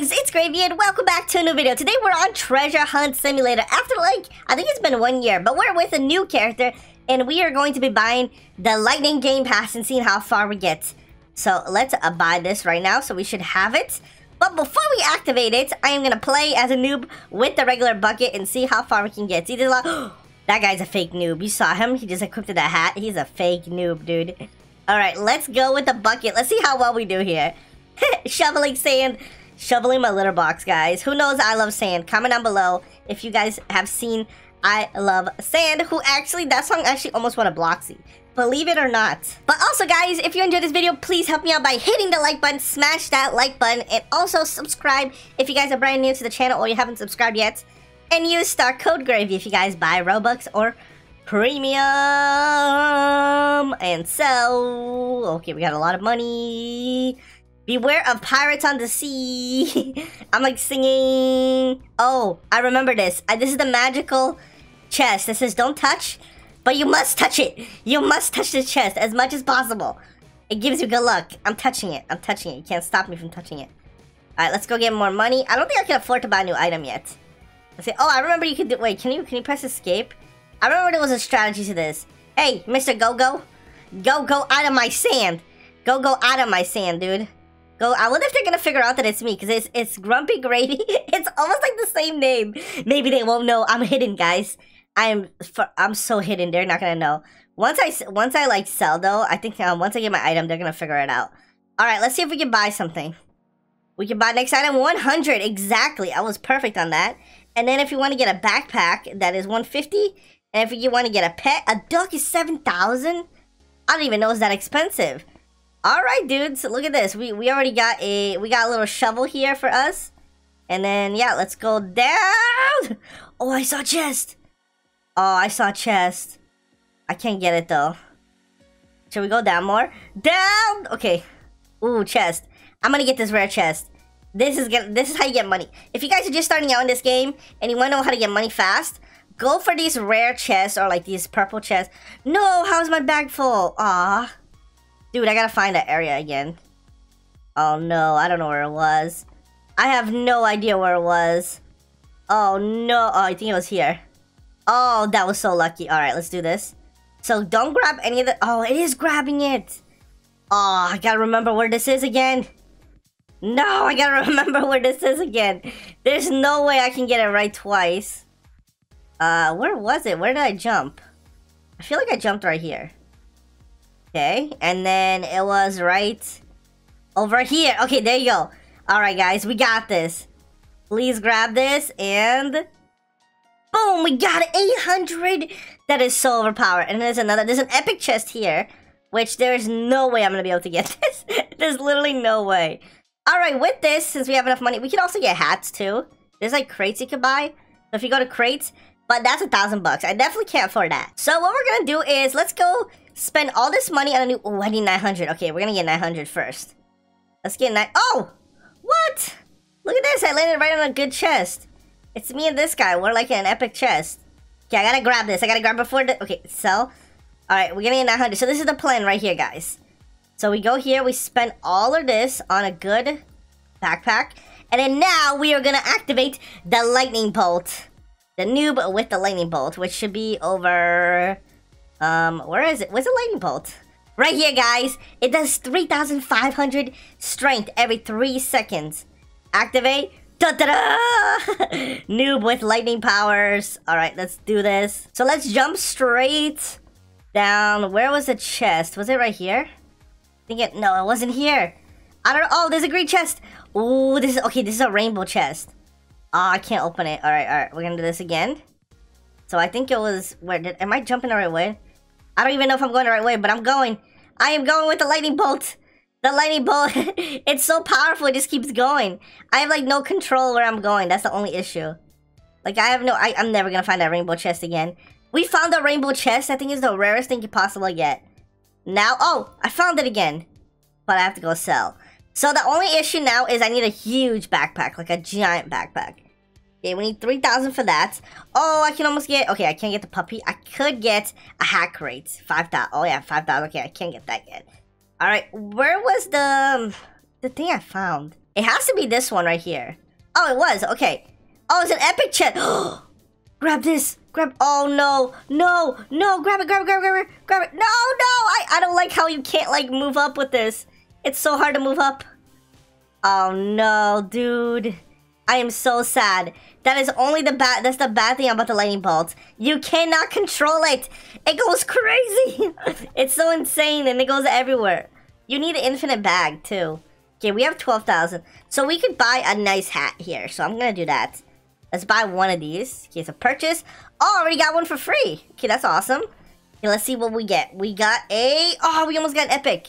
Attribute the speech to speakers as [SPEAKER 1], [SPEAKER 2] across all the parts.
[SPEAKER 1] guys, it's Gravy and welcome back to a new video. Today we're on Treasure Hunt Simulator. After like, I think it's been one year, but we're with a new character and we are going to be buying the Lightning Game Pass and seeing how far we get. So let's uh, buy this right now, so we should have it. But before we activate it, I am going to play as a noob with the regular bucket and see how far we can get. See, a lot... that guy's a fake noob. You saw him? He just equipped the hat. He's a fake noob, dude. Alright, let's go with the bucket. Let's see how well we do here. Shoveling sand shoveling my litter box, guys. Who knows I love sand? Comment down below if you guys have seen I Love Sand, who actually, that song actually almost won a Bloxy. Believe it or not. But also, guys, if you enjoyed this video, please help me out by hitting the like button, smash that like button, and also subscribe if you guys are brand new to the channel or you haven't subscribed yet. And use star code GRAVY if you guys buy Robux or Premium. And so, okay, we got a lot of money. Beware of pirates on the sea. I'm like singing. Oh, I remember this. I, this is the magical chest. This says don't touch, but you must touch it. You must touch the chest as much as possible. It gives you good luck. I'm touching it. I'm touching it. You can't stop me from touching it. All right, let's go get more money. I don't think I can afford to buy a new item yet. Let's see. Oh, I remember you could do. Wait, can you can you press escape? I remember there was a strategy to this. Hey, Mr. Go Go, go go out of my sand. Go go out of my sand, dude. Go. I wonder if they're gonna figure out that it's me because it's it's Grumpy Gravy. it's almost like the same name. Maybe they won't know. I'm hidden, guys. I'm I'm so hidden. They're not gonna know. Once I once I like sell though, I think um, once I get my item, they're gonna figure it out. All right, let's see if we can buy something. We can buy next item 100 exactly. I was perfect on that. And then if you want to get a backpack, that is 150. And if you want to get a pet, a duck is 7,000. I don't even know it's that expensive. All right, dudes, look at this. We we already got a we got a little shovel here for us. And then yeah, let's go down. Oh, I saw chest. Oh, I saw chest. I can't get it though. Should we go down more? Down. Okay. Ooh, chest. I'm gonna get this rare chest. This is gonna, this is how you get money. If you guys are just starting out in this game and you want to know how to get money fast, go for these rare chests or like these purple chests. No, how's my bag full? Ah. Dude, I gotta find that area again. Oh no, I don't know where it was. I have no idea where it was. Oh no, oh, I think it was here. Oh, that was so lucky. Alright, let's do this. So don't grab any of the... Oh, it is grabbing it. Oh, I gotta remember where this is again. No, I gotta remember where this is again. There's no way I can get it right twice. Uh, where was it? Where did I jump? I feel like I jumped right here. Okay, and then it was right over here. Okay, there you go. All right, guys, we got this. Please grab this and boom, we got 800. That is so overpowered. And there's another, there's an epic chest here, which there's no way I'm gonna be able to get this. there's literally no way. All right, with this, since we have enough money, we can also get hats too. There's like crates you could buy. So if you go to crates, but that's a thousand bucks. I definitely can't afford that. So what we're gonna do is let's go spend all this money on a new... Oh, I need 900. Okay, we're gonna get 900 first. Let's get nine... Oh! What? Look at this. I landed right on a good chest. It's me and this guy. We're like in an epic chest. Okay, I gotta grab this. I gotta grab before the... Okay, sell. Alright, we're gonna get 900. So this is the plan right here, guys. So we go here. We spend all of this on a good backpack. And then now we are gonna activate the lightning bolt. The noob with the lightning bolt, which should be over... Um, where is it? Where's the lightning bolt? Right here, guys. It does 3,500 strength every 3 seconds. Activate. Da da da! Noob with lightning powers. Alright, let's do this. So let's jump straight down. Where was the chest? Was it right here? I think it... No, it wasn't here. I don't. Oh, there's a green chest. Oh, this is... Okay, this is a rainbow chest. Oh, I can't open it. Alright, alright. We're gonna do this again. So I think it was... Where did... Am I jumping the right way? I don't even know if I'm going the right way, but I'm going. I am going with the lightning bolt. The lightning bolt, it's so powerful, it just keeps going. I have like no control where I'm going. That's the only issue. Like I have no, I, I'm never gonna find that rainbow chest again. We found the rainbow chest. I think is the rarest thing possible yet. Now, oh, I found it again. But I have to go sell. So the only issue now is I need a huge backpack, like a giant backpack. Okay, we need 3,000 for that. Oh, I can almost get... Okay, I can't get the puppy. I could get a hat crate. 5,000. Oh, yeah, 5,000. Okay, I can't get that yet. Alright, where was the... Um, the thing I found? It has to be this one right here. Oh, it was. Okay. Oh, it's an epic chest. grab this. Grab. Oh, no. No. No. Grab it. Grab it. Grab it. Grab it. Grab it. No, no. I, I don't like how you can't, like, move up with this. It's so hard to move up. Oh, no, dude. I am so sad. That is only the bad. That's the bad thing about the lightning bolts. You cannot control it. It goes crazy. it's so insane and it goes everywhere. You need an infinite bag too. Okay, we have 12,000. So we could buy a nice hat here. So I'm to do that. Let's buy one of these. Okay, so purchase. Oh, already got one for free. Okay, that's awesome. Okay, let's see what we get. We got a... Oh, we almost got an epic.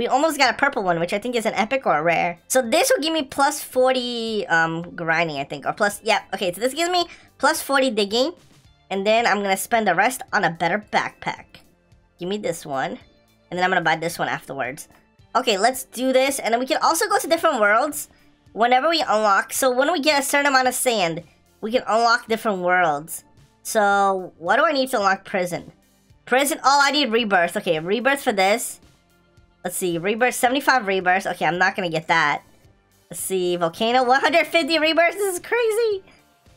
[SPEAKER 1] We almost got a purple one, which I think is an epic or a rare. So this will give me plus 40 um, grinding, I think. Or plus... Yeah, okay, so this gives me plus 40 digging. And then I'm to spend the rest on a better backpack. Give me this one. And then I'm to buy this one afterwards. Okay, let's do this. And then we can also go to different worlds whenever we unlock. So when we get a certain amount of sand, we can unlock different worlds. So what do I need to unlock prison? Prison, oh, I need rebirth. Okay, rebirth for this. Let's see, rebirth, 75 rebirth. Okay, I'm not gonna get that. Let's see, volcano, 150 rebirth. This is crazy.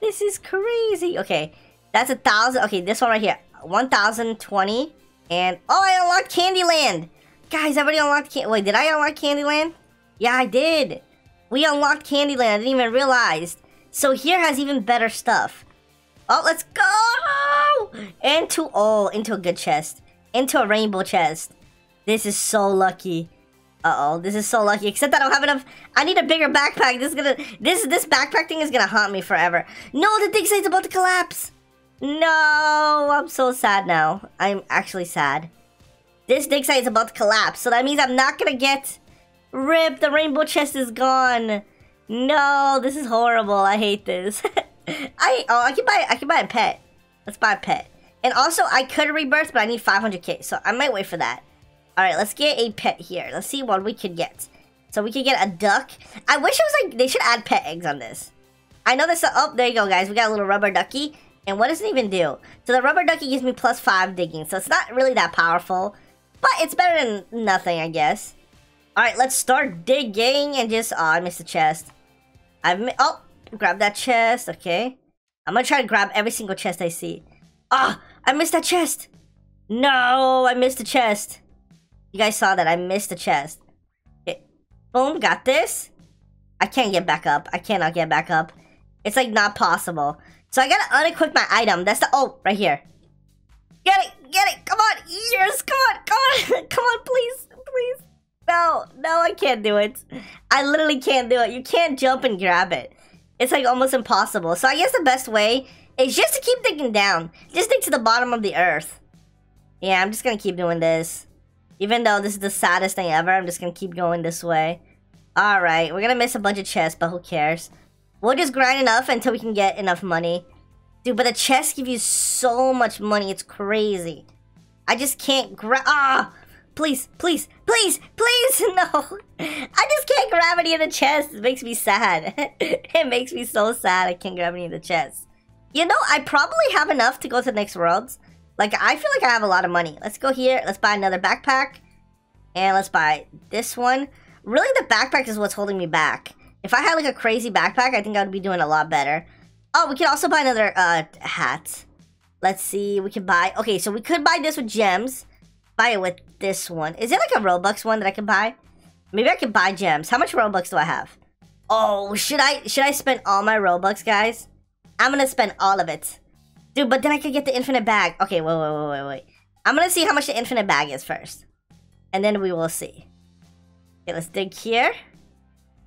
[SPEAKER 1] This is crazy. Okay, that's a thousand. Okay, this one right here, 1020. And, oh, I unlocked Candyland. Guys, I already unlocked Can- Wait, did I unlock Candyland? Yeah, I did. We unlocked Candyland. I didn't even realize. So here has even better stuff. Oh, let's go! Into, oh, into a good chest. Into a rainbow chest. This is so lucky. Uh-oh, this is so lucky. Except that I don't have enough. I need a bigger backpack. This is gonna, this, this backpack thing is gonna haunt me forever. No, the dig site's about to collapse. No, I'm so sad now. I'm actually sad. This dig site is about to collapse, so that means I'm not gonna get... Rip, the rainbow chest is gone. No, this is horrible. I hate this. I oh I can buy I can buy a pet. Let's buy a pet. And also I could rebirth, but I need 500k, so I might wait for that. Alright, let's get a pet here. Let's see what we can get. So we could get a duck. I wish it was like they should add pet eggs on this. I know this oh there you go guys. We got a little rubber ducky. And what does it even do? So the rubber ducky gives me plus five digging, so it's not really that powerful. But it's better than nothing, I guess. Alright, let's start digging and just... Oh, I missed the chest. I've... Oh, grab that chest. Okay. I'm gonna try to grab every single chest I see. Ah, oh, I missed that chest. No, I missed the chest. You guys saw that. I missed the chest. Okay. Boom, got this. I can't get back up. I cannot get back up. It's like not possible. So I gotta unequip my item. That's the... Oh, right here. Get it, get it. Come on. Yes, come on, come on. come on, please, please. No, no, I can't do it. I literally can't do it. You can't jump and grab it. It's like almost impossible. So I guess the best way is just to keep digging down. Just dig to the bottom of the earth. Yeah, I'm just gonna keep doing this. Even though this is the saddest thing ever, I'm just gonna keep going this way. Alright, we're gonna miss a bunch of chests, but who cares? We'll just grind enough until we can get enough money. Dude, but the chests give you so much money, it's crazy. I just can't grab- Ah! Please, please, please, please, no. I just can't grab any of the chests. It makes me sad. it makes me so sad I can't grab any of the chests. You know, I probably have enough to go to the next worlds. Like, I feel like I have a lot of money. Let's go here. Let's buy another backpack. And let's buy this one. Really, the backpack is what's holding me back. If I had, like, a crazy backpack, I think I would be doing a lot better. Oh, we could also buy another, uh, hat. Let's see. We could buy... Okay, so we could buy this with gems buy it with this one. Is it like a Robux one that I can buy? Maybe I can buy gems. How much Robux do I have? Oh, should I should I spend all my Robux, guys? I'm gonna spend all of it. Dude, but then I could get the infinite bag. Okay, wait, wait, wait, wait, wait. I'm gonna see how much the infinite bag is first. And then we will see. Okay, let's dig here.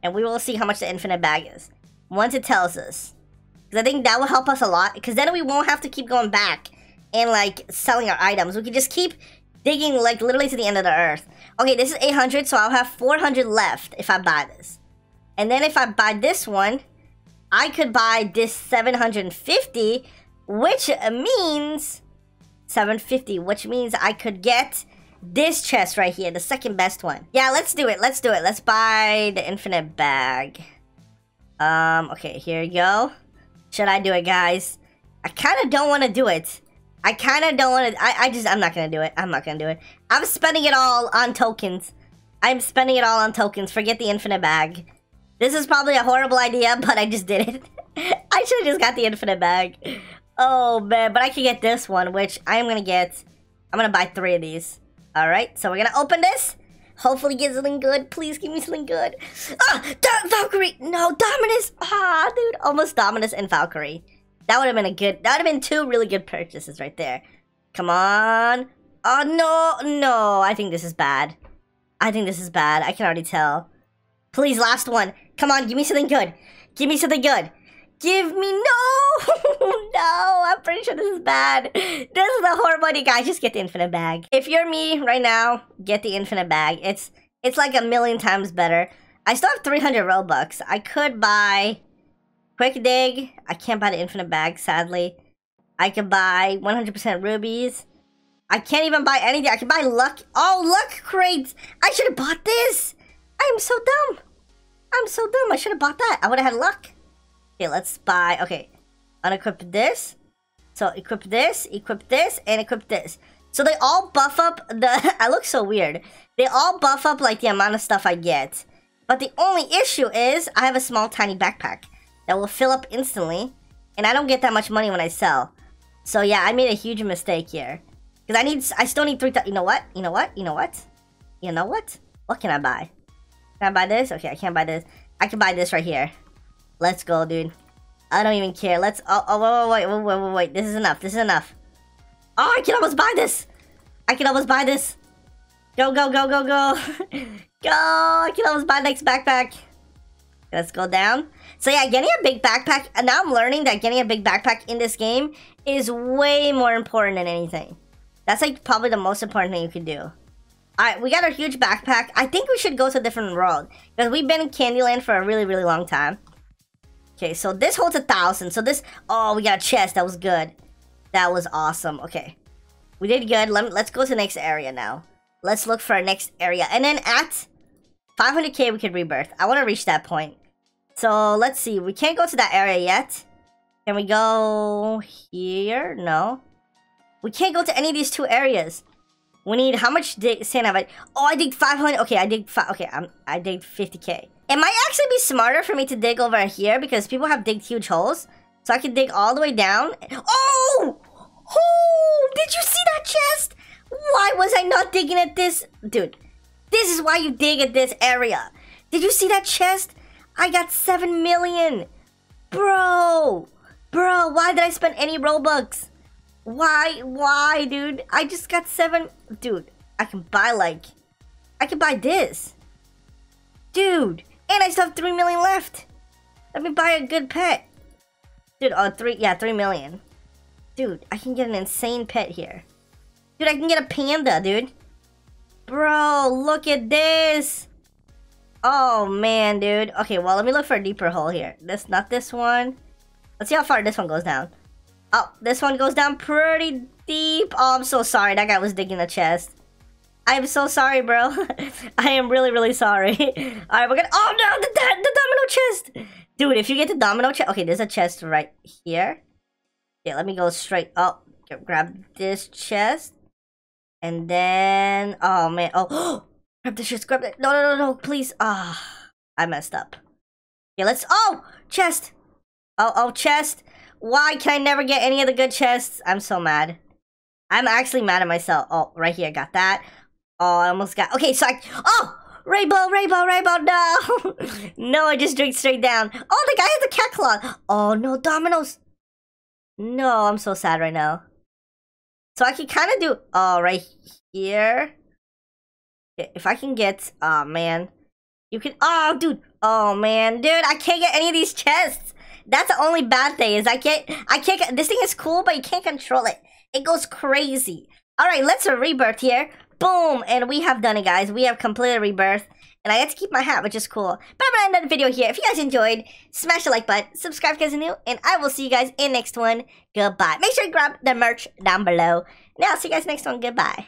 [SPEAKER 1] And we will see how much the infinite bag is. Once it tells us. Because I think that will help us a lot. Because then we won't have to keep going back and like selling our items. We can just keep digging like literally to the end of the earth. Okay, this is 800, so I'll have 400 left if I buy this. And then if I buy this one, I could buy this 750, which means 750, which means I could get this chest right here, the second best one. Yeah, let's do it. Let's do it. Let's buy the infinite bag. Um, okay, here you go. Should I do it, guys? I kind of don't want to do it. I kind of don't want to. I, I just, I'm not going to do it. I'm not going to do it. I'm spending it all on tokens. I'm spending it all on tokens. Forget the infinite bag. This is probably a horrible idea, but I just did it. I should have just got the infinite bag. Oh, man. But I can get this one, which I am going to get... I'm to buy three of these. Alright, so we're to open this. Hopefully get something good. Please give me something good. Ah! Valkyrie! No, Dominus! Ah, dude. Almost Dominus and Valkyrie. That would have been a good... That would have been two really good purchases right there. Come on. Oh, no. No, I think this is bad. I think this is bad. I can already tell. Please, last one. Come on, give me something good. Give me something good. Give me no, no. I'm pretty sure this is bad. This is a horrible idea, guys. Just get the infinite bag. If you're me right now, get the infinite bag. It's it's like a million times better. I still have 300 Robux. I could buy Quick Dig. I can't buy the infinite bag, sadly. I could buy 100% rubies. I can't even buy anything. I can buy luck. Oh, luck crates. I should have bought this. I am so dumb. I'm so dumb. I should have bought that. I would have had luck. Okay, let's buy. Okay, unequip this. So equip this, equip this, and equip this. So they all buff up the... I look so weird. They all buff up like the amount of stuff I get. But the only issue is I have a small tiny backpack that will fill up instantly. And I don't get that much money when I sell. So yeah, I made a huge mistake here. Because I need... I still need three... You know what? You know what? You know what? You know what? What can I buy? Can I buy this? Okay, I can't buy this. I can buy this right here. Let's go, dude. I don't even care. Let's... Oh, oh wait, wait, wait, wait, wait. This is enough. This is enough. Oh, I can almost buy this. I can almost buy this. Go, go, go, go, go. go. I can almost buy next backpack. Let's go down. So yeah, getting a big backpack. And now I'm learning that getting a big backpack in this game is way more important than anything. That's like probably the most important thing you can do. Alright, we got our huge backpack. I think we should go to a different world. Because we've been in Candyland for a really, really long time. Okay, so this holds a thousand. So this... Oh, we got a chest. That was good. That was awesome. Okay. We did good. Let, let's go to the next area now. Let's look for our next area. And then at 500k, we can rebirth. I want to reach that point. So, let's see. We can't go to that area yet. Can we go here? No. We can't go to any of these two areas. We need how much dig sand have I? Oh, I dig 500. Okay, I five. Okay, I'm I dig 50k. It might actually be smarter for me to dig over here because people have digged huge holes. So I can dig all the way down. Oh! Oh! Did you see that chest? Why was I not digging at this? Dude, this is why you dig at this area. Did you see that chest? I got 7 million. Bro! Bro, why did I spend any Robux? Why? Why, dude? I just got seven... Dude, I can buy, like... I can buy this. Dude! And I still have three million left! Let me buy a good pet. Dude, oh, three... Yeah, three million. Dude, I can get an insane pet here. Dude, I can get a panda, dude. Bro, look at this! Oh, man, dude. Okay, well, let me look for a deeper hole here. This, not this one. Let's see how far this one goes down. Oh, this one goes down pretty deep. Oh, I'm so sorry. That guy was digging the chest. I'm so sorry, bro. I am really, really sorry. All right, we're gonna... Oh, no! The, the, the domino chest! Dude, if you get the domino chest... Okay, there's a chest right here. Yeah, let me go straight up. Grab this chest. And then... Oh, man. Oh, grab this chest. Grab it. No, no, no, no. Please. Ah, oh, I messed up. Yeah, let's... Oh! Chest! Oh, oh, chest! Why can I never get any of the good chests? I'm so mad. I'm actually mad at myself. Oh, right here, I got that. Oh, I almost got... Okay, so I... Oh! Rainbow, rainbow, rainbow, no! no, I just drank straight down. Oh, the guy has a cat claw. Oh, no, dominoes. No, I'm so sad right now. So I can kind of do... Oh, right here. If I can get... Oh, man. You can... Oh, dude. Oh, man. Dude, I can't get any of these chests. That's the only bad thing is I can't, I can't, this thing is cool, but you can't control it. It goes crazy. All right, let's rebirth here. Boom, and we have done it, guys. We have completed rebirth. And I get to keep my hat, which is cool. But I'm gonna end the video here. If you guys enjoyed, smash the like button, subscribe if you guys are new, and I will see you guys in next one. Goodbye. Make sure you grab the merch down below. Now, see you guys next one. Goodbye.